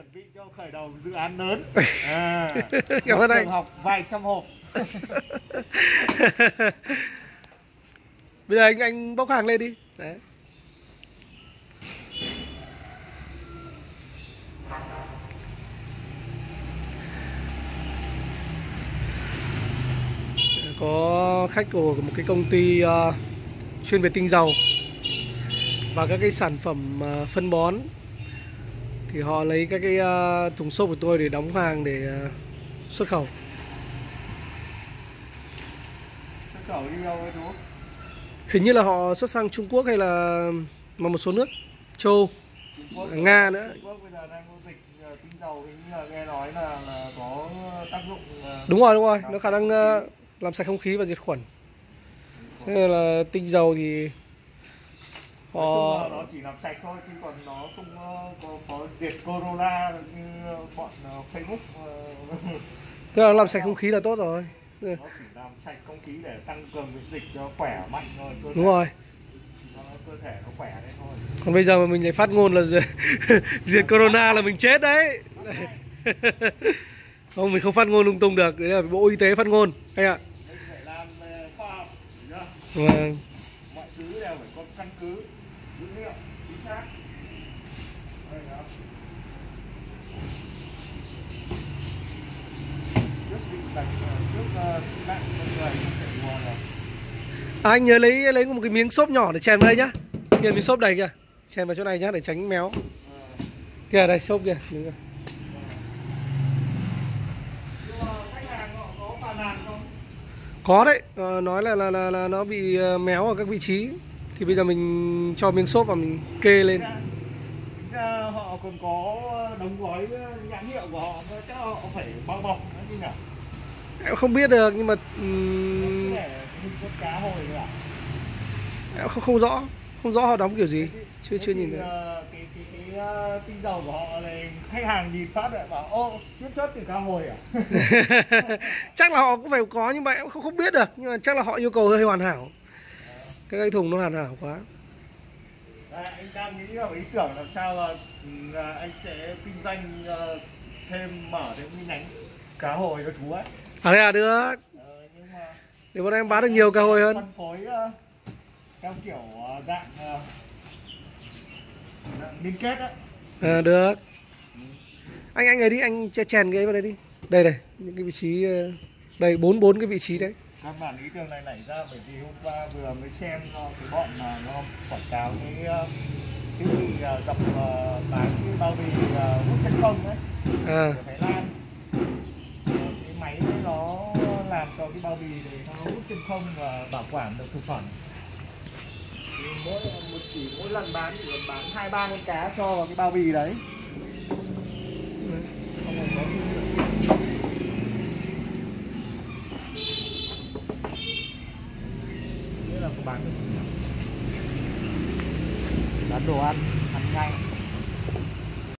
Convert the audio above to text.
chuẩn bị cho khởi đầu dự án lớn à, Cảm ơn anh. học vài trăm hộp Bây giờ anh anh bốc hàng lên đi. Đấy. Có khách của một cái công ty ờ, chuyên về tinh dầu và các cái sản phẩm ờ, phân bón thì họ lấy các cái ờ, thùng xốp của tôi để đóng hàng để ờ, xuất khẩu. xuất khẩu đi đâu ấy chú Hình như là họ xuất sang Trung Quốc hay là mà một số nước châu Quốc Nga nữa. Trung Quốc bây giờ đang có dịch ờ, tinh dầu hình như là nghe nói là, là có tác dụng Đúng rồi, đúng rồi, nó khả năng làm sạch không khí và diệt khuẩn. Thế nên là tinh dầu thì họ nó chỉ làm sạch thôi chứ còn nó không có, có, diệt corona như bọn ờ, Facebook ờ, tức là làm sạch không khí là tốt rồi. nó chỉ làm sạch không khí để tăng cường miễn dịch cho khỏe mạnh thôi cơ Đúng thể, rồi. cơ thể nó khỏe đấy thôi Còn bây giờ mà mình lại phát ngôn là diệt, diệt corona là mình chết đấy. Không, mình không phát ngôn lung tung được. Đấy là Bộ Y tế phát ngôn. Anh ạ. mình phải làm ờ, khoa học? Vâng. mọi thứ đều phải có căn cứ dữ liệu chính xác À, anh nhớ lấy lấy một cái miếng xốp nhỏ để chèn vào đây nhá. Kia miếng xốp đầy kìa. Chèn vào chỗ này nhá để tránh méo. Kìa đây xốp kìa. Đúng rồi. có đấy, à, nói là, là là là nó bị ờ, méo ở các vị trí. Thì bây giờ mình cho miếng xốp và mình kê lên. Họ còn có đóng gói nhãn hiệu của họ chắc họ phải bao bọc nữa chứ nhỉ Em không biết được nhưng mà con cá hồi à? em không không rõ, không rõ họ đóng kiểu gì. Chưa Thế chưa nhìn thấy. ờ, cái cái cái ờ, tinh dầu của họ này khách hàng nhìn phát lại bảo ô chiết xuất từ cá hồi à chắc là họ cũng phải có nhưng mà em không không biết được, nhưng mà chắc là họ yêu cầu hơi hoàn hảo. Cái cái thùng nó hoàn hảo quá. Anh đang nghĩ là ý tưởng làm sao là, ừ, là anh sẽ kinh doanh ờ, thêm mở thêm cái nhánh cá hồi cho chú ấy À đây à được. Ờ, nhưng mà Để bọn em bán được nhiều cá hồi hơn. phân phối ờ, theo kiểu ờ, dạng dạng liên kết á À, được. Anh anh ấy đi, anh che chèn cái vào đây đi. Đây này, những cái vị trí đây bốn bốn cái vị trí đấy. Căn bản ý tưởng này nảy ra bởi vì hôm qua vừa mới xem ờ, cái bọn mà nó quảng cáo cái ờ, cái gì ờ, dập ờ, bán cái bao bì ờ, hút chân không đấy. À, của Thái Lan. Ờ, cái máy nó làm cho cái bao bì để nó hút chân không và bảo quản được thực phẩm. Thì mỗi một chỉ mỗi lần bán chỉ cần bán hai ba con cá cho vào cái bao bì đấy không còn có thương hiệu. Nghĩa là có bán được. Bán đồ ăn ăn nhanh